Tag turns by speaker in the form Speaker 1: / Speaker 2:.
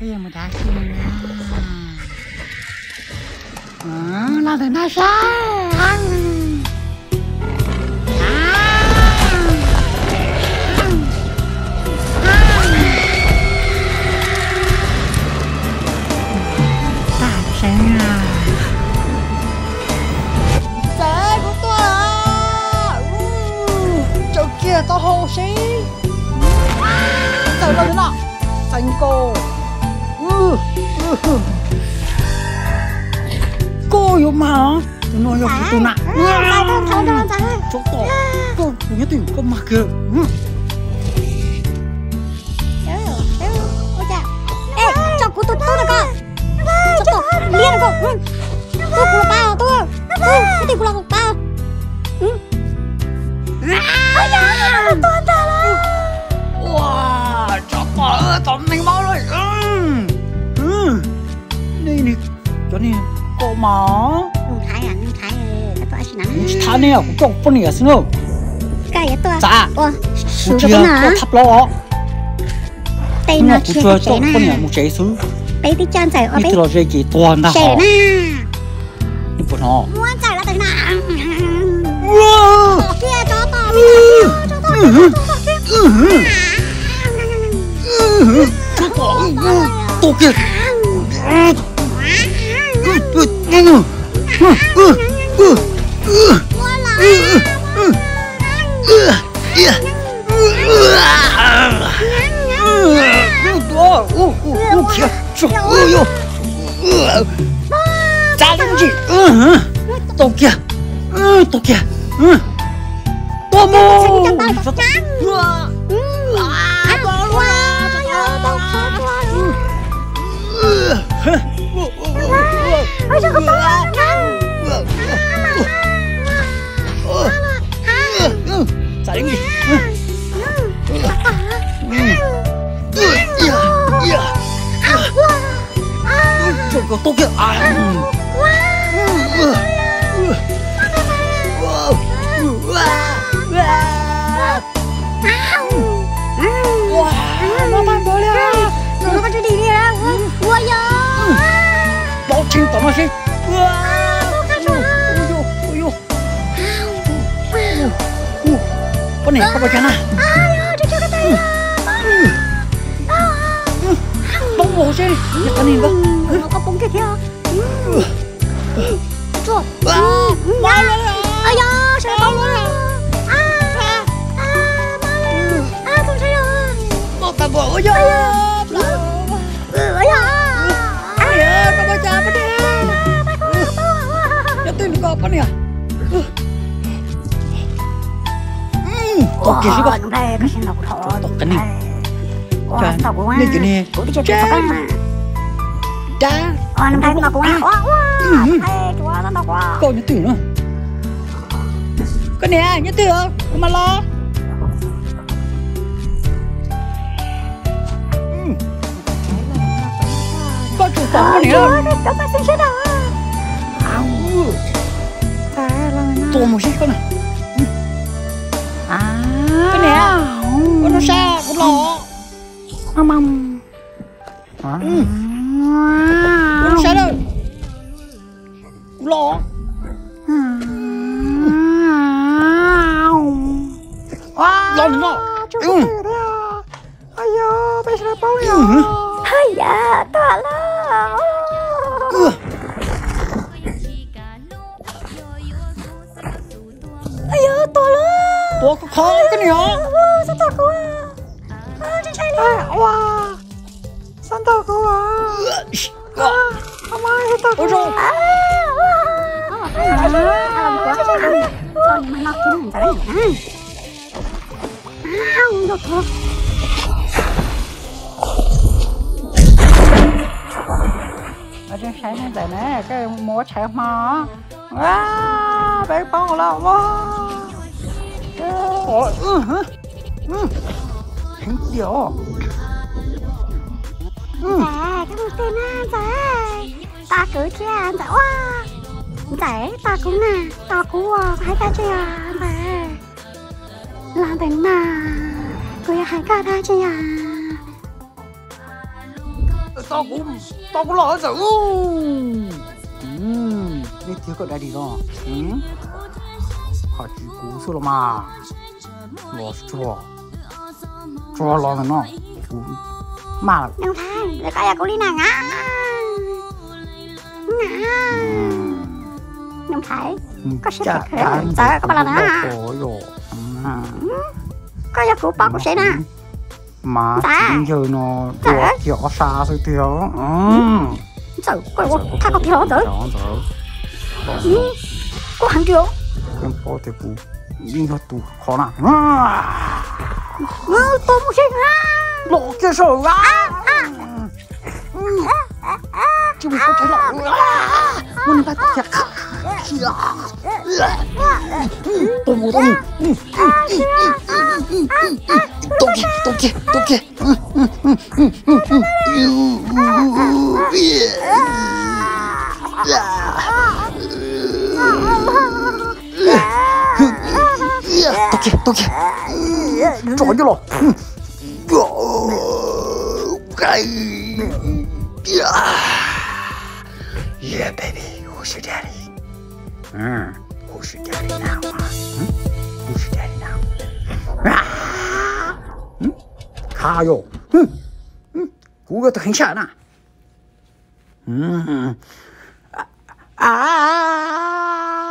Speaker 1: đi mà đã xin à làm thế nào sao? Kia to hồ xí. Trời lên nào Thành cô. Ừ, ừ. Cô yêu mà Tôi nói yêu tôi nặng. Chỗ tỏ Cô nhớ tìm cô mặc kìa
Speaker 2: Ê, cho cô tôi tôi là con Cho tôi. liên con Tôi cũng là bao tôi. Tôi tìm cũng là bao Ôi da, một tuần ta là
Speaker 1: cho tỏ ơi, tỏ mình mau rồi ừ. Ừ. Đây nè, cho nên cô mà
Speaker 2: Thái à, nhưng Thái cái tôi xin nắng
Speaker 1: Thái nè, cũng chọc phân nè xin không
Speaker 2: Cái tôi
Speaker 1: Dạ
Speaker 2: Ủa,
Speaker 1: Một
Speaker 2: sửa
Speaker 1: chia
Speaker 2: được
Speaker 1: cho
Speaker 2: nào
Speaker 1: thắp lo
Speaker 2: Tay
Speaker 1: Nó
Speaker 2: nó
Speaker 1: cũng
Speaker 2: chia
Speaker 1: chưa
Speaker 2: cái
Speaker 1: chọc
Speaker 2: chế
Speaker 1: phân nè,
Speaker 2: nè
Speaker 1: một chế xuống
Speaker 2: Bé tí chân giải ở
Speaker 1: Đi
Speaker 2: bé
Speaker 1: từ rồi chỉ toàn đã
Speaker 2: Chế
Speaker 1: họ
Speaker 2: nè
Speaker 1: Đi bọn họ
Speaker 2: Muốn giải là tay nào
Speaker 1: Wow
Speaker 2: Ở kia cho tỏ
Speaker 1: Ừ.
Speaker 2: Cho tỏ kia cho tỏ kia
Speaker 1: Ừ. Ừ. Cho tỏ Tổ kia Ừ. Ừ. Ừ. Ừ. Ừ. Ừ. Ừ.
Speaker 2: Mua là
Speaker 1: Ừ. Ừ. Ừ. Yeah. Ừ. Đó, ô, ô, ô, kìa, trời ơi, ô, ừ, cha lên gì, ừ, tổ kìa, ừ, tổ kìa, ừ, tổ mô, sao tổ, ừ, à, lên gì, trời có tổ kìa, à, nó liền.
Speaker 2: Nó chuyện gì đi ra Ủa giờ
Speaker 1: Bỏ chinh tao nó xin. Con này có bao cái à? Bông bổ xin. Nhặt con này cơ.
Speaker 2: Nó có bông kia kia Chuột
Speaker 1: Bao lên à.
Speaker 2: Ây da Sao bóng À À À Ba lên À không thấy rồi
Speaker 1: Bỏ tao bỏ ôi dồi.
Speaker 2: Ừ ấy à
Speaker 1: Con này có bao chân mà đi. Nhặt tin có con này à?
Speaker 2: Ủa năm nay cũng đọc quá Ủa
Speaker 1: Ừ.
Speaker 2: Ủa Ê. Chúa nó đọc quá
Speaker 1: cậu nhớ tưởng nữa. Con này nhớ tưởng, mà lo. Con chủ tỏ con này
Speaker 2: Chúa
Speaker 1: đâu?
Speaker 2: cái cháu ta xin chết
Speaker 1: Ừ. Tổ một xích con này. Cái này à? Con nó xa, con lọ.
Speaker 2: Mong mong
Speaker 1: Ừ. Con nó xa đâu? Con lọ. Lọ nó. Ừ.
Speaker 2: Ây da, bây giờ bao nhiêu?
Speaker 1: Ừ.
Speaker 2: Ây da, là.
Speaker 1: Tổ có khó cái này hả?
Speaker 2: Wow, sao tỏa quá. À, trên trái này. Wow. Sao tỏa quá.
Speaker 1: Ừ.
Speaker 2: Không ai hết tỏa
Speaker 1: Ôi dồi.
Speaker 2: À, wow. À, trên trái này. Cho nhưng mà nó kiếm cái đấy. À, không được thôi.
Speaker 1: ở trên sáng này tại nè cái mua chạy mò à bé con là wow ôi ừ hứ ừ hình điều ừ
Speaker 2: Dạ, cái một tên á, dạ Ta cứ chia anh dạ Wow Dạ, ta cũng nè Ta cũng à, hai ca chia à, dạ Là tên nà Cứ hai ca ta chia à
Speaker 1: tao cũng tao cũng lo rồi 음, 내 뒤가 다리가, 응? 가지고 술어마, was draw draw long nó mà
Speaker 2: đừng thay để coi là cô đi nàng á ngã đừng thay có sẽ thật có bao lần
Speaker 1: á
Speaker 2: có giờ phụ bọc của sẽ nè
Speaker 1: mà giờ nó rõ rõ rồi tiêu
Speaker 2: sợ
Speaker 1: quay quay
Speaker 2: cô hàng tiêu
Speaker 1: em có thể phụ, đi vào tủ khó nào, à.
Speaker 2: Ngư tôm một sinh ha
Speaker 1: lộ kia rồi á chứ mình không 去，都去，找了。嗯，啊，哎，嗯，嗯，我是很强。的。嗯，啊。